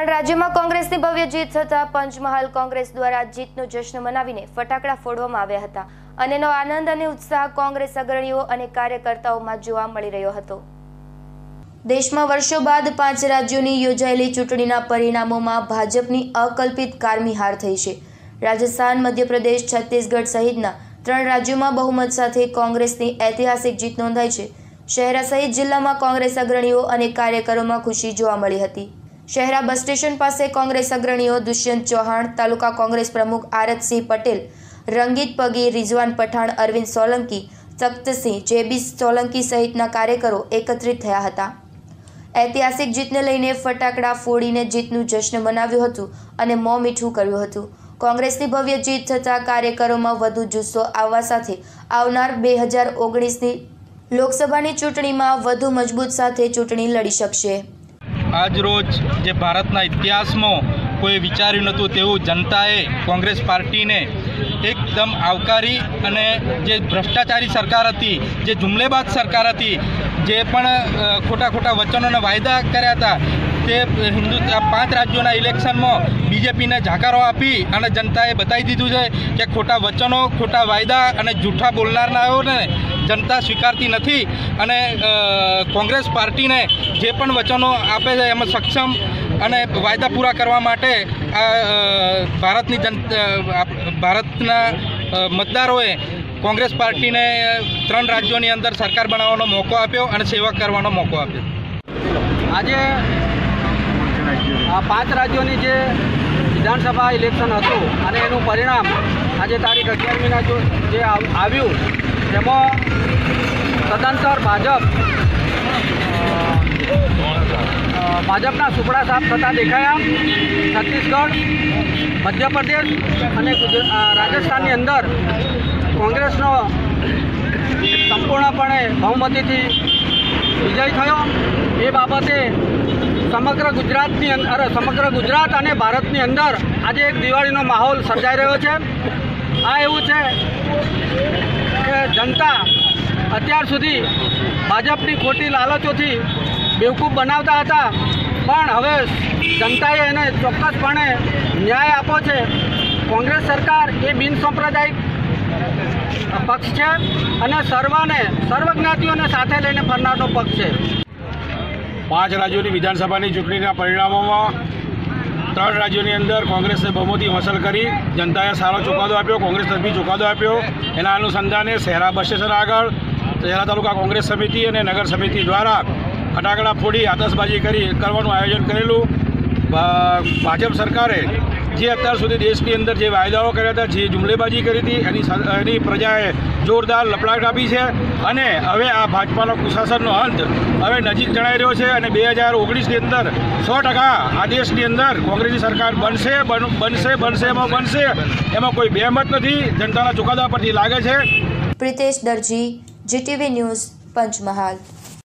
ત્રણ રાજ્યમાં કોંગ્રેસની ભવ્ય જીત થતા પંચમહાલ કોંગ્રેસ દ્વારા જીતનો જશ્ન મનાવીને ફટાકડા ફોડવામાં આવ્યા હતા. અને એનો આનંદ અને ઉત્સાહ કોંગ્રેસ અગ્રણીઓ અને કાર્યકર્તાઓમાં જોવા મળી રહ્યો હતો. દેશમાં વર્ષો બાદ પાંચ રાજ્યોની યોજાયેલી ચૂંટણીના પરિણામોમાં ભાજપની અકલ્પિત કારમી હાર થઈ છે. રાજસ્થાન, મધ્યપ્રદેશ, છત્તીસગઢ સહિતના ત્રણ રાજ્યોમાં બહુમત સાથે કોંગ્રેસની ઐતિહાસિક જીત નોંધાઈ છે. શહેરા સહિત જિલ્લામાં કોંગ્રેસ અગ્રણીઓ અને કાર્યકરોમાં ખુશી જોવા મળી હતી. શહેરા બસ સ્ટેશન પાસે કોંગ્રેસ અગ્રણીઓ દુષ્યંત ચૌહાણ, તાલુકા કોંગ્રેસ પ્રમુખ આરતસિંહ પટેલ, રંગીત પગી, રિઝવાન પઠાણ, અરવિંદ સોલંકી તખ્તસિંહ જેબી સોલંકી સહિતના કાર્યકરો એકત્રિત થયા હતા. ઐતિહાસિક જીતને લઈને ફટાકડા ફોડીને જીતનું જશ્ન મનાવ્યું હતું અને મોં મીઠું કર્યું હતું. કોંગ્રેસની ભવ્ય જીત થતાં કાર્યકરોમાં વધુ જુસ્સો આવવા સાથે આવનાર બે હજાર ઓગણીસની લોકસભાની ચૂંટણીમાં વધુ મજબૂત સાથે ચૂંટણી લડી શકશે. આજ રોજ જે ભારતના ઇતિહાસમાં કોઈ વિચાર્યું નહોતું તેવું જનતાએ કોંગ્રેસ પાર્ટીને એકદમ આવકારી અને જે ભ્રષ્ટાચારી સરકાર હતી, જે જુમલેબાજ સરકાર હતી, જે પણ ખોટા ખોટા વચનો અને વાયદા કર્યા હતા તે હિન્દુ પાંચ રાજ્યોના ઇલેક્શનમાં બીજેપીને ઝાકારો આપી અને જનતાએ બતાવી દીધું છે કે ખોટા વચનો, ખોટા વાયદા અને જૂઠા બોલનારનાઓને જનતા સ્વીકારતી નથી અને કોંગ્રેસ પાર્ટીને જે પણ વચનો આપે છે એમાં સક્ષમ અને વાયદા પૂરા કરવા માટે આ ભારતની જન ભારતના મતદારોએ કોંગ્રેસ પાર્ટીને ત્રણ રાજ્યોની અંદર સરકાર બનાવવાનો મોકો આપ્યો અને સેવા કરવાનો મોકો આપ્યો. આજે પાંચ રાજ્યોની જે વિધાનસભા ઇલેક્શન હતું અને એનું પરિણામ આજે તારીખ અગિયારમીના જો જે આવ્યું, તેમાં સદંતર ભાજપ ભાજપના સુપડા સાફ થતા દેખાયા. છત્તીસગઢ, મધ્યપ્રદેશ અને રાજસ્થાનની અંદર કોંગ્રેસનો સંપૂર્ણપણે બહુમતીથી વિજય થયો. એ બાબતે સમગ્ર ગુજરાતની અંદર સમગ્ર ગુજરાત અને ભારતની અંદર આજે એક દિવાળીનો માહોલ સર્જાઈ રહ્યો છે. આ એવું છે કે જનતા અત્યાર સુધી ભાજપની ખોટી લાલચોથી બેવકૂફ બનાવતા હતા. પણ હવે જનતાએ એને ચોક્કસપણે ન્યાય આપો છે. કોંગ્રેસ સરકાર એ બિનસાંપ્રદાયિક પક્ષ છે અને સર્વને સર્વ જ્ઞાતિઓને સાથે લઈને ફરનારનો પક્ષ છે. પાંચ રાજ્યોની વિધાનસભાની ચૂંટણીના પરિણામોમાં ત્રણ રાજ્યોની અંદર કોંગ્રેસે બહુમતી હાંસલ કરી, જનતાએ સારો ચુકાદો આપ્યો, કોંગ્રેસ તરફી ચુકાદો આપ્યો. એના અનુસંધાને શહેરા બસ સ્ટેશન આગળ, શહેરા તાલુકા કોંગ્રેસ સમિતિ અને નગર સમિતિ દ્વારા ફટાકડા ફોડી આતશબાજી કરી કરવાનું આયોજન કરેલું. ભાજપ સરકારે જે અત્યાર સુધી દેશની અંદર જે વાયદાઓ કર્યા હતા, જે જુમલેબાજી કરી હતી, એની એની પ્રજાએ જોરદાર લપડાટ આપી છે અને હવે આ ભાજપાનો કુશાસનનો અંત હવે નજીક જણાઈ રહ્યો છે અને બે હજાર ઓગણીસની અંદર સો ટકા આ દેશની અંદર કોંગ્રેસની સરકાર બનશે બનશે બનશે, એમાં બનશે, એમાં કોઈ બેમત નથી, જનતાના ચુકાદા પરથી લાગે છે. Pritesh Darji, GTV news Panchmahal.